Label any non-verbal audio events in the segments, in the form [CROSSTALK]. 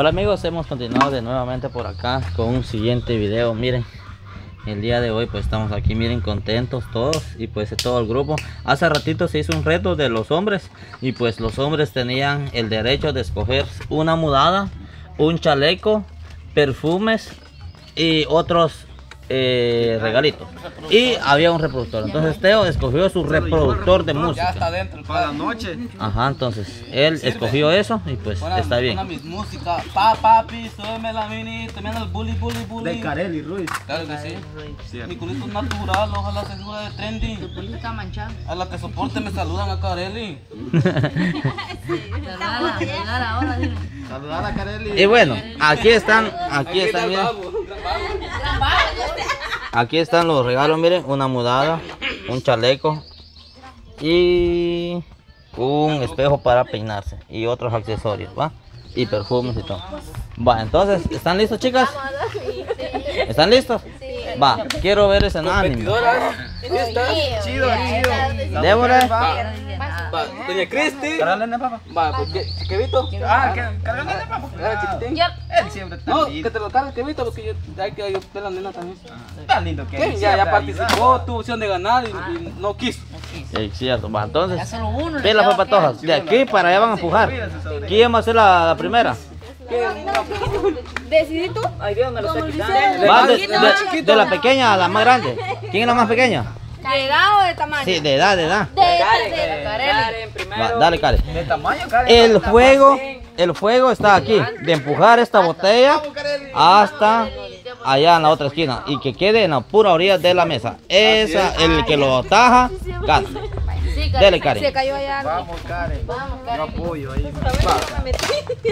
Hola amigos, hemos continuado de nuevamente por acá con un siguiente video. Miren, el día de hoy pues estamos aquí, miren, contentos todos y pues todo el grupo. Hace ratito se hizo un reto de los hombres y pues los hombres tenían el derecho de escoger una mudada, un chaleco, perfumes y otros eh, regalitos. Y había un reproductor. Entonces Teo escogió su reproductor de Ya música. está dentro. Para la noche. Ajá, entonces él escogió eso y pues está bien. mis música. Pa, papi, súbeme la mini. Te el bully, bully, bully. De Carelli Ruiz. Claro que sí. Mi culito es natural, ojalá se jura de trendy. Tu pulito está manchado. A la que soporte me saludan a Carelli. [LAUGHS] [LAUGHS] Ahora, dime. Saludar a Carelli. Y bueno, aquí están, aquí están, miren. Aquí están los regalos, miren, una mudada, un chaleco y un espejo para peinarse y otros accesorios, ¿va? Y perfumes y todo. Va, entonces, ¿están listos, chicas? ¿Están listos? Va, quiero ver ese anime. Chido, chido. Débora, Va, doña Cristi. Carolina, papá. Va, ¿qué, Kevito? Ah, que- Carolina, papá. Era chiquitín. Él siempre está No, que te lo cargue, Kevito, porque yo, hay que ayudar a la nena también. Tan lindo que ¿Qué? él Ya, ya participó, tuvo opción de ganar y, y no quiso. es cierto, va, entonces, ve las papatojas, de aquí para allá van a empujar. ¿Quién va a ser la, primera? ¿Decidí tú? Va, de, de- de la pequeña a la más grande. ¿Quién es la más pequeña? ¿De edad o de tamaño? Sí, de edad, de edad. De, de, Va, dale, Karen. De tamaño, Carelli. El juego, el juego está aquí, de empujar esta botella hasta allá en la otra esquina y que quede en la pura orilla de la mesa. Esa, el que lo taja, gana. Sí, Dele, Se Karen. cayó allá. Vamos, Karen. Yo apoyo ahí.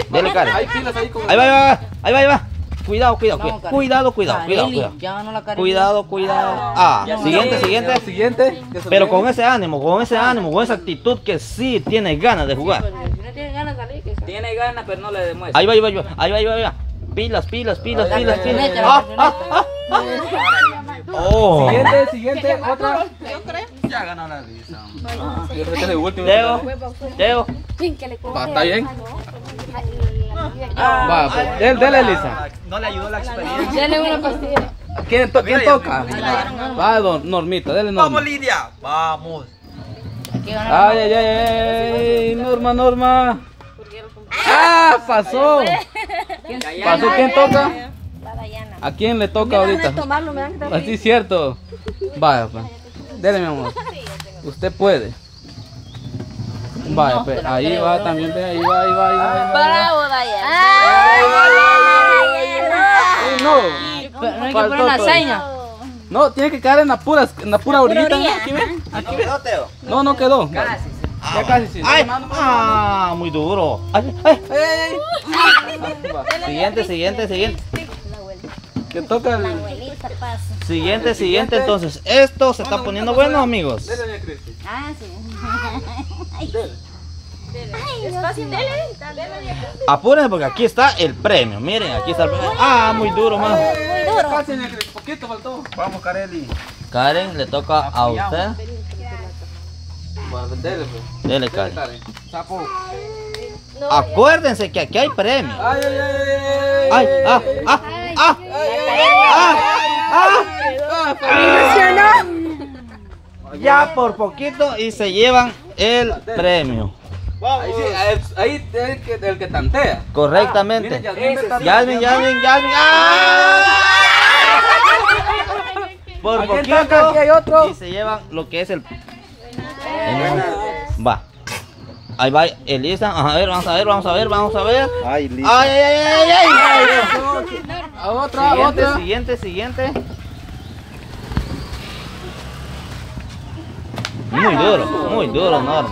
Dele, Hay Karen. pilas ahí con. Ahí va, ahí va, ahí va, ahí va. Cuidado, cuidado, cuidado, cuidado, cuidado, cuidado, cuidado. Cuidado, cuidado. Ah, siguiente, siguiente. Siguiente. Pero con ese ánimo, con ese ánimo, con esa actitud que sí tiene ganas de jugar. Si no tiene ganas de salir, que salga. Tiene ganas, pero no le demuestra. Ahí va, ahí va, ahí va, ahí va, ahí va, ahí va. Pilas, pilas, pilas, La pilas, pilas. Ah, ah, ah, ah. Oh. Siguiente, siguiente, otra. Ya ganó la risa. Yo creo que es el último. Teo, Teo. Va, está bien. Ah, Va, pues, dele, dele, Elisa. No le ayudó la experiencia. Dale una pastilla. ¿Quién, to- quién toca? Va, don Normita, dele Norma. Vamos, Lidia. Vamos. Ay, ay, ay, ay, Norma, Norma. Ah, pasó. ¿Pasó quién toca? ¿A quién le toca ahorita? Así es cierto. Vaya, pues. Dele, mi amor. Usted puede. Vaya, pues. Ahí va también, ve, ahí va, ahí va, ahí va. Ahí va, ahí va. Bravo. No. Pero no hay que poner una seña. No, tiene que quedar en la pura, en la pura orillita. Aquí ve. Aquí quedó, Teo. No, no quedó. Ya casi sí. Ay, ah, muy duro. Ay, ay. Ay, ay, ay. Va. [LAUGHS] Siguiente, siguiente, siguiente. Que toca el. Siguiente, siguiente. Entonces, esto se está poniendo bueno, amigos. Dele, doña [LAUGHS] Apúrense porque aquí está el premio. Miren, aquí está el premio. Ah, muy duro, man. Ya Casi, doña Cristi. Poquito faltó. Vamos, Carelli. Karen, le toca a usted. Bueno, dele, pues. Dele, Dele, Karen. Sapo. Acuérdense que aquí hay premio. Ay, ay, ay, ay. Ay, ah, ah, ah, ah, ah. Ya por poquito y se llevan el premio. Ahí sí, ahí- el que, el que tantea. Correctamente. Me [LAUGHS] está- Yasmin, Yasmin, Yasmin. ¡Ah! Por poquito aquí hay otro. y se llevan lo que es el. Va. Ahí va Elisa. Ajá, A ver, vamos a ver, vamos a ver, vamos a ver. Ay, Ay, ay, ay, ay, ay. A otra, a Siguiente, otra. siguiente, siguiente. Muy duro, muy duro, Norma.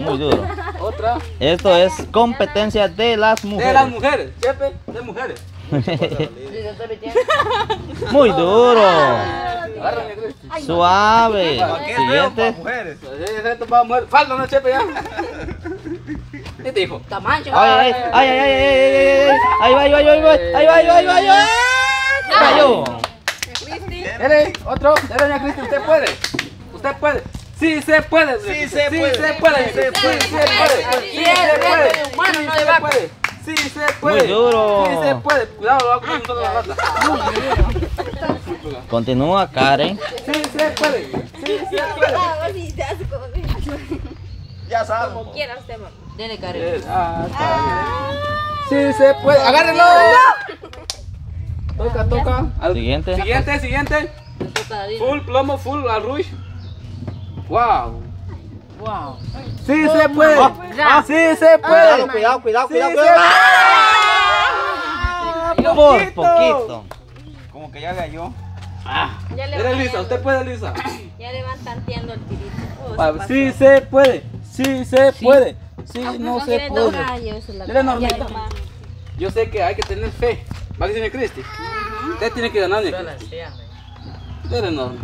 Muy duro. [LAUGHS] Otra. Esto es competencia de las De las mujeres. mujeres, jefe, de mujeres. [LAUGHS] Muy duro. Suave. ¿Para qué feo Siguiente. mujeres? Mujeres. Falta, no, chepe, ya. [LAUGHS] ¿Qué te dijo? Ay, ay, ay, ay, ay, ay, ay, ay, ay, ahí va, ahí va, ahí va, ahí va, ahí va, ahí va, ahí va, ahí va. Cayó. Dele, otro. Dele, doña Cristi, usted puede. Usted puede. Sí se puede, sí se puede, sí se puede, sí se puede, sí se puede, sí se puede, muy duro, sí se puede, cuidado, lo va a toda la rata. Continúa Karen. Sí se puede, sí se puede. Ya sabes. Como quieras usted, mamá. Dele Karen. Sí se puede, agárrenlo. Toca, toca. Siguiente. Siguiente, siguiente. Full plomo, full al rush. Wow. Wow. Sí se puede. Ah, sí se Cuidado, puede. cuidado, cuidado, Sí cuidado. se cuidado. puede. Por poquito. Como que ya le yo. Ya Lisa, usted puede, Lisa. ya le van tanteando el tirito. Oh, Ah. Sí se puede. Sí se puede. Sí, no se puede. tocar, yo se Normita. Ya, mamá. Yo sé que hay que tener fe. ¿Va que tiene Cristi? Usted tiene que ganar, Cristi. Dele, Norma.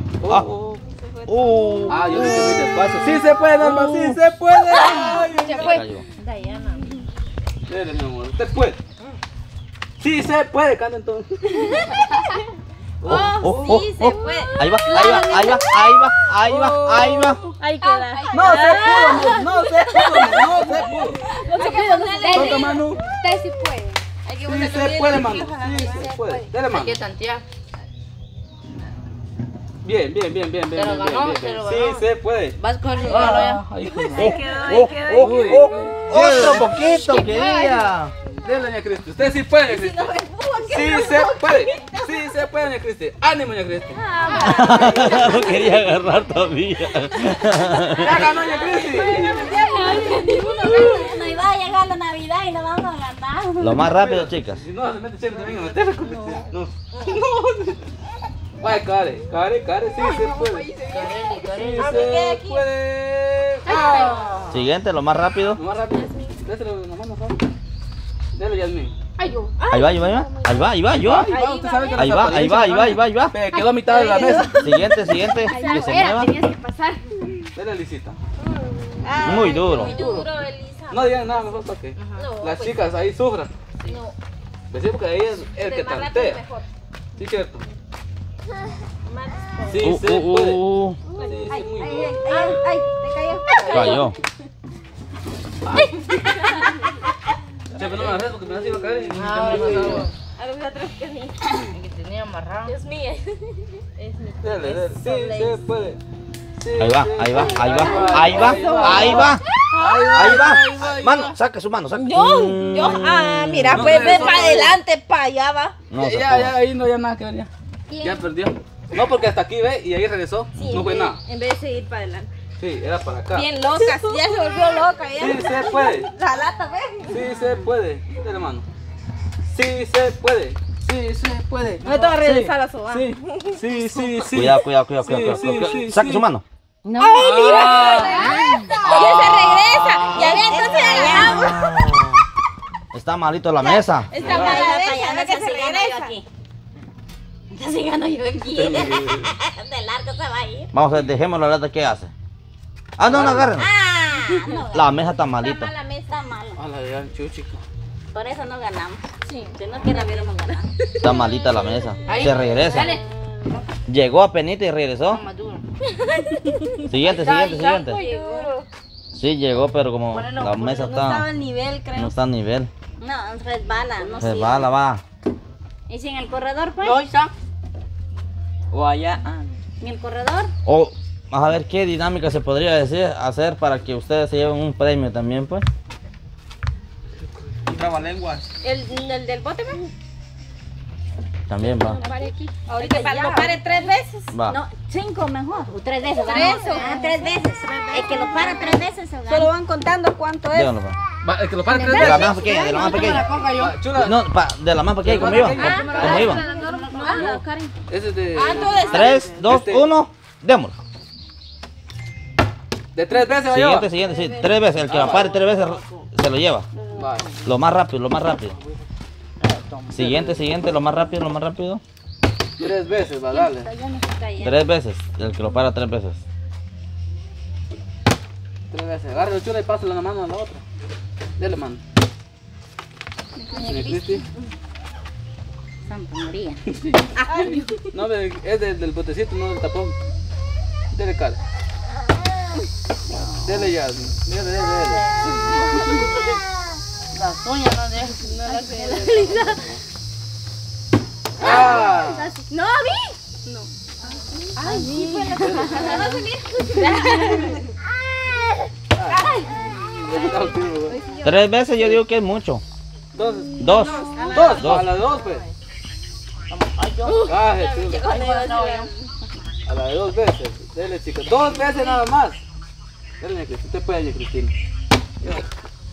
Oh, Ah. oh. Uh, Ah, yo dije muy despacio. Sí se puede, Norma, sí se puede. [LAUGHS] Ay, ay. cayó. Diana. Dele, mi amor, usted puede. Sí se puede, canta entonces. [LAUGHS] Oh, oh, sí, oh, se puede. Ahí va, ahí va, ahí va, ahí va, ahí va, ahí va. Ahí queda. No se pudo, no se pudo, no se pudo. No se puede, no se Toca, Manu. Usted sí puede. Hay que Sí se puede, Manu. Sí se puede. Dele, Hay Manu. que tantear. Bien, bien, bien, bien, bien. Bien, ganó, bien, bien. Sí ganó. se puede. Vas a coger su regalo ya. Ah, ahí fue. Oh, oh, oh, otro poquito quería. Dele, doña Cristi. Usted sí puede, Cristi. Sí se puede. Sí se puede, doña Cristi. Ánimo, doña Cristi. [LAUGHS] Lo quería agarrar todavía. Ya ganó, doña Cristi. No iba a llegar la Navidad y la vamos a ganar. Lo más rápido, chicas. Si no, se mete chévere también. No. No. [LAUGHS] No. Vaya, Care. Care, Care. Sí se puede. Kareli, Sí Kareli. se puede. Ah. Siguiente, lo más rápido. Lo más rápido. Déselo nomás, nomás. Dele, Yasmin. Ay, yo. Ahí va, ahí va, ahí va. Ahí va, ahí va, yo. Ahí va, usted sabe que Ahí va, ahí va, ahí va, ahí va, ahí va. Quedó a mitad de la mesa. Siguiente, siguiente. Que se mueva. Tenías que pasar. Dele, Lisita. Muy duro. Muy duro, Elisa. No digan nada mejor para que No, las pues, chicas ahí sufran. No. Sí, porque ahí es el que tantea. Sí, cierto. Más. Sí, Uh, se uh, puede. uh, Sí, sí, Ay, muy ay, ay, ay, ay, te cayó. Cayó. Che, pero no me agarres porque me a ir a caer Ah. A los otros que sí. Que tenía amarrado. Dios mío. Es mi Dale, dale. Sí, se puede. Sí, Ahí va, ahí va, ahí va, ahí va, ahí va. Ahí va. Mano, saque su mano, saque. Yo, yo, ah, mira, pues ve para adelante, para allá va. No Ya, ya, ahí no ya nada que ver ya. Ya perdió. No, porque hasta aquí ve y ahí regresó. Sí, no fue vez- nada. En vez de seguir para adelante. Sí, era para acá. Bien loca, ya se volvió loca, ya. Sí, se puede. La lata, ve. Sí, se puede. Dale mano. Sí, se puede. Sí, se puede. No te va a regresar a su mano. Sí, sí, sí, sí. [LAUGHS] Cuidado, cuidado, cuidado, Sí, cuidado. sí, cuidado. sí, Saque sí. su mano. No. ¡Ay, mira! Ya se regresa. Ya ve, entonces ya ganamos. Está malito la mesa. Está mala [LAUGHS] Entonces gano yo aquí. [LAUGHS] De largo se va a ir. Vamos a ver, dejemos la lata que hace. Ah, no, no agarren. Ah, no. La mesa está Está malita. mala mesa, mala. A la gran chuchica. Por eso no ganamos. Sí. Si no quiera hubiéramos ganado. Está malita la mesa. Ahí. Se regresa. Dale. Llegó a penita y regresó. Más duro. [LAUGHS] Siguiente, siguiente, siguiente. Sí, llegó, pero como Ponelo, la mesa No estaba está, al nivel, creo. no está a nivel. No, resbala, no sé. va, ¿Y si en el corredor, pues? No, está. O allá. Ah, ¿En el corredor? O vamos a ver qué dinámica se podría decir, hacer para que ustedes se lleven un premio también, pues. un trabalenguas. ¿El, el del bote, pues? También va. Ahorita para lo pare tres veces. Va. No, cinco mejor. O tres veces. Tres, ah, tres veces. El que lo para tres veces se Solo van contando cuánto es. Va, el que lo para tres De la veces. más pequeña, de la más pequeña. No, pa, de la más pequeña, como iba. Como iba. Ah, Karen. ese es de. Ah, 3, 2, Este- 1, démoslo. De tres veces va Siguiente, siguiente, sí. Tres veces. El que la pare tres veces se lo lleva. Va. Lo más rápido, lo más rápido. Siguiente, siguiente, lo más rápido, lo más rápido. Tres veces, va, dale. Tres veces. El que lo para tres veces. Tres veces. Agarre chula y pásale la mano a la otra. Dele mano. Santa María. [LAUGHS] No, es del, del botecito, no del tapón. Dele cara. Dele ya. Dele, dele, dele. Las uñas no dejan. No las Ah, No, a mí. No. Ay, sí, la que va a salir. [LAUGHS] Tres veces yo digo que es mucho. dos. Dos. Dos, Dos. a las dos, pues. Ay, yo. Ah, Jesús. A la de dos veces. Dele, chicos. Dos veces nada más. Dele, Cristina. Usted puede, Cristina.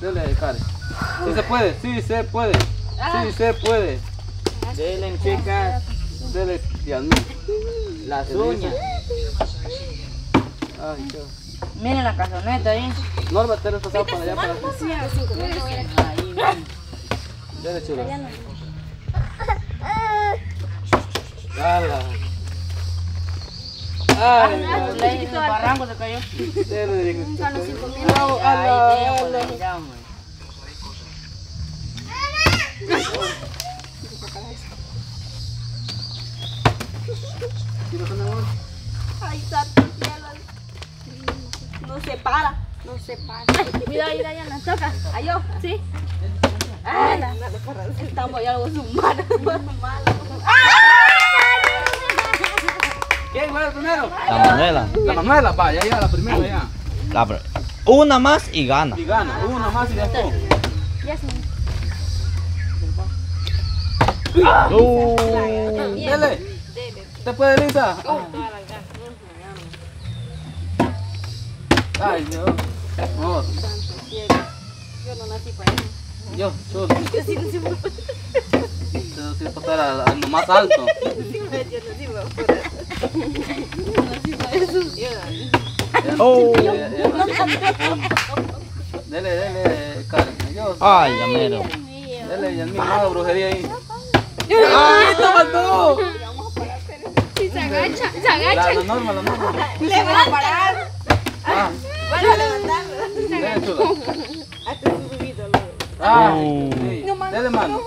Dele, Karen. Sí se puede, sí se puede. Sí se puede. Delen, chicas. Dele, Dios mío. Las uñas. Ay, Dios. Miren la casoneta ahí. Norma, te pasado para allá para. Ahí, miren. Dele, chulo. Dala. Ay, El barranco se cayó. Ay, ya, hombre. Ay, cielo. No se para. No se para. Cuidado, ahí, Dayana. Toca. Ay, yo. Sí. Ay, estamos ya algo humanos. ¿Quién va primero? La Manuela. La Manuela, va, ya llega la primera ya. La pr- una más y gana. Y gana, una más y ya está. Ya sí. Uh, Dele. ¿Te puede, Lisa? Ay, Dios. No, Yo no nací para eso. yo, chulo. Yo sí nací para eso. Yo sí pasar a, a lo más alto. Yo nací para eso. Yo nací para eso. oh. Dele, dele, Karen. Yo, Ay, ya mero. dele, Yasmin, no haga brujería ahí. ¡Ay, te mandó! Si se agacha, se La, agacha. la norma, la norma. Le va a parar. Ah, Van a levantarlo. Hasta su bebito, Ah, Uh. sí. Dele, mano.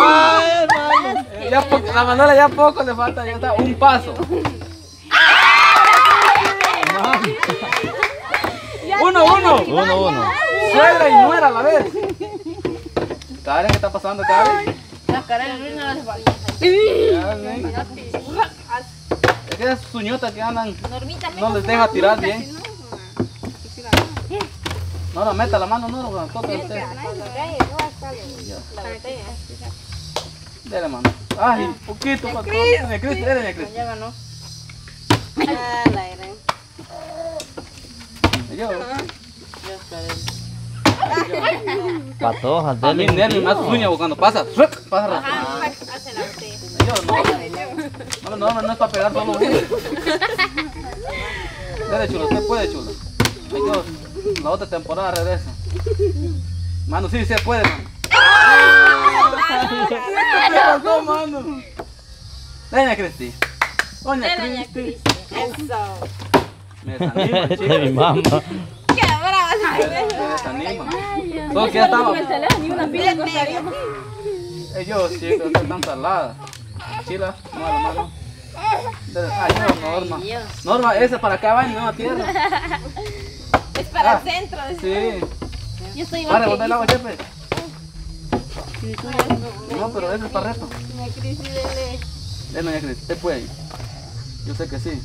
Ay, hermano. Ya poco, la Manuela ya poco le falta, ya está, un paso. Uno, uno. Uno, uno. Suegra y nuera a la vez. Karen, ¿qué está pasando, Karen? La cara de Luis no hace falta. Es que esas uñotas que andan Normita, no les deja tirar bien. No, no, meta la mano, no, no, toca usted. Dele, mano. Ay, poquito, para todo. Dele, Cris, dele, Cris. Ya ganó. Yo, Ya está bien. Patojas, a mí dele. nervio más uña cuando pasa. Pasa rápido. Yo, no. No, no, no es para pegar solo uno. [LAUGHS] Dele, chulo, usted puede, chulo. Ay, Dios, la otra temporada regresa. Mano, sí, se puede, mano. ¿Qué pasó, mano? Doña Cristi. Doña Cristi. Me desanima, [LAUGHS] chico. mi mamá. Qué brava Me desanima. Solo que ya estaba. Ni una pila costaría. Ellos, chicos, están tan saladas. Chila, no a la mano. Dele- Ay, no, Norma. Norma, esa para acá va y no a tierra. [LAUGHS] Es para Ah. el centro. es- Sí. Yo estoy botar el agua, chepe. No, pero ese es para reto. Doña Cristi, dele. Doña Cris, usted puede. Yo sé que sí.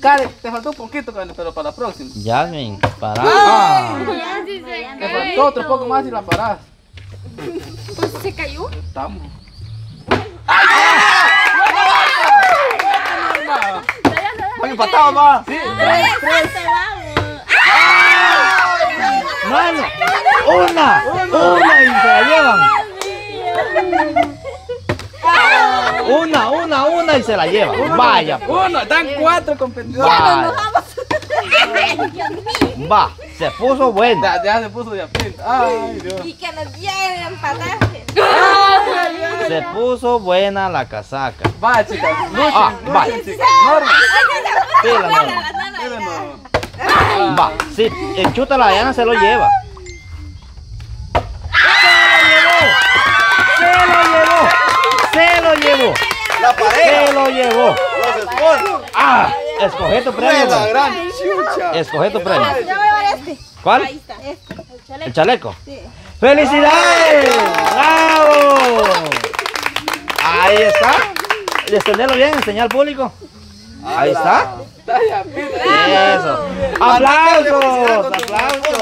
Karen, te faltó un poquito, Karen, pero para la próxima. Jasmine, para. Ah. Te faltó otro poco más y la parás. Pues se cayó. Estamos. Oye, empatado, va. Sí, Mano, una, una y se la llevan. Una, una, una y se la llevan. Vaya, uno, están cuatro competidores. vaya. Va, se puso buena. Ya, ya se puso de apito. Ay, Dios. Y que nos lleguen a empatar. Se puso buena la casaca. Va, chicas, luchen, Ah, va. chicas. Va, sí, el chuta la Diana se lo lleva. Se lo llevó. Se lo llevó. La pareja. Se lo llevó. Los esposos. Ah, Escoge tu ¡Fue premio. la gran chucha! Escoge tu premio. Yo voy a llevar este. ¿Cuál? Ahí está. Este. ¿El chaleco? Sí. ¡Felicidades! ¡Bravo! Ahí está. Y extenderlo bien, enseñar al público. Ahí está. Eso. ¡Aplausos! ¡Aplausos!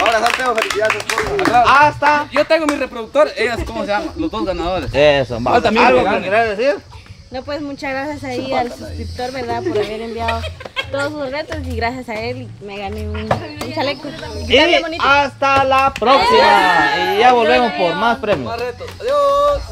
Ahora Santiago, felicidades. Hasta. Yo tengo mi reproductor, ellas, ¿cómo se llama? Los dos ganadores. Eso, ¿Algo que querés decir? No, pues muchas gracias ahí al suscriptor, ¿verdad? Por haber enviado todos sus retos y gracias a él me gané un, un chaleco. Y hasta la próxima. Y ya volvemos por más premios. Más retos. Adiós.